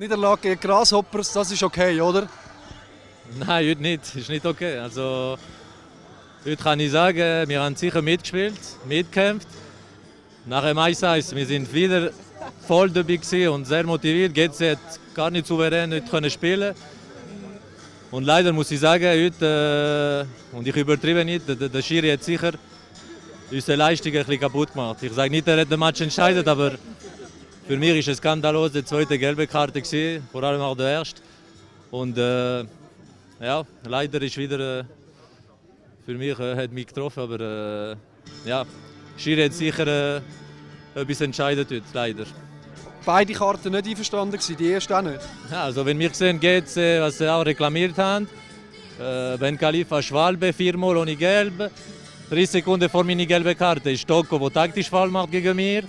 Niederlage gegen Grasshoppers, das ist okay, oder? Nein, heute nicht. Ist nicht okay. Also, heute kann ich sagen, wir haben sicher mitgespielt, mitgekämpft. Nach dem 1 wir sind wieder voll dabei und sehr motiviert. GC hat gar nicht souverän heute können spielen Und leider muss ich sagen, heute, äh, und ich übertreibe nicht, der, der Schiri hat sicher unsere Leistung ein bisschen kaputt gemacht. Ich sage nicht, er hat den Match entscheidet, aber für mich ist es skandalös, die zweite gelbe Karte gewesen, vor allem auch der erste. Und äh, ja, leider ist wieder äh, für mich äh, hat mich getroffen, aber äh, ja, Schiri hat sicher äh, etwas entscheidet heute, leider. Beide Karten nicht einverstanden gewesen, die erste auch nicht? Ja, also wenn wir sehen, geht's, was sie auch reklamiert haben, äh, Ben Khalifa Schwalbe viermal ohne Gelb, drei Sekunden vor meiner gelben Karte ist Toko, der taktisch Fall macht gegen mir.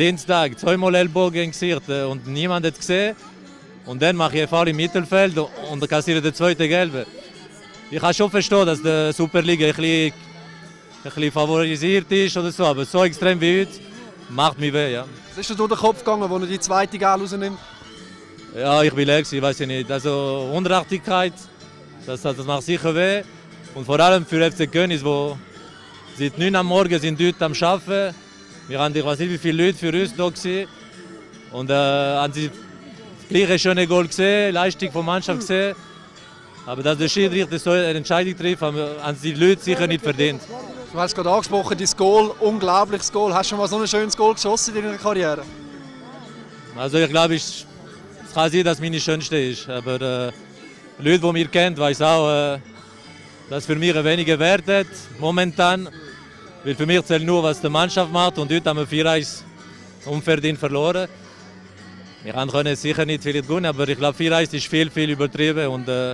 Dienstag zweimal Ellbogen Gesicht äh, und niemand hat gesehen. Und dann mache ich einen Fall im Mittelfeld und kassiere den zweiten Gelben. Ich kann schon verstehen, dass die Superliga ein bisschen, ein bisschen favorisiert ist oder so, aber so extrem wie heute macht mich weh. Ja. Was ist dir durch den Kopf gegangen, als er die zweite Gel rausnimmt? Ja, ich bin leer, ich weiß nicht. Also Unrechtigkeit, das, das macht sicher weh. Und vor allem für FC Königs, wo seit 9 am Morgen sind dort am Arbeiten. Wir haben, ich weiß nicht, wie viele Leute für uns da waren. Und äh, haben sie gleiche schöne Goal gesehen, Leistung der Mannschaft gesehen. Aber dass der Schiedsrichter so eine Entscheidung trifft, haben, haben die Leute sicher nicht verdient. Du hast gerade angesprochen, dein Goal, unglaubliches Goal. Hast du schon mal so ein schönes Goal geschossen in deiner Karriere? Also ich glaube, es kann sein, dass es meine schönste ist. Aber äh, Leute, die mich kennen, wissen auch, äh, dass für mich weniger Wert hat, momentan. Weil für mich zählt nur, was die Mannschaft macht. Und heute haben wir 4-1 unverdient verloren. Wir können sicher nicht viel gewinnen, aber ich glaube, 4-1 ist viel, viel übertrieben. Und äh,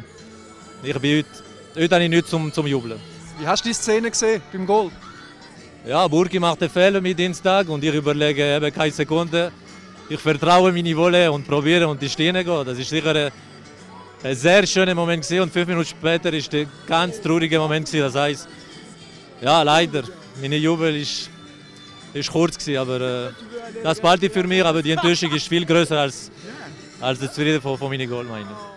ich bin heute, heute habe ich nichts zum, zum Jubeln. Wie hast du die Szene gesehen beim Goal? Ja, Burki macht den Fehler mit Dienstag und ich überlege eben keine Sekunde. Ich vertraue meine Wolle und probiere und die Stehen gehen. Das ist sicher ein, ein sehr schöner Moment gewesen. und fünf Minuten später ist ein ganz trauriger Moment gewesen. Das heißt, ja leider, meine Jubel ist, ist kurz gewesen, aber äh, das bald für mich. Aber die Enttäuschung ist viel größer als als der Zufrieden von, von meinen Goal, meine ich.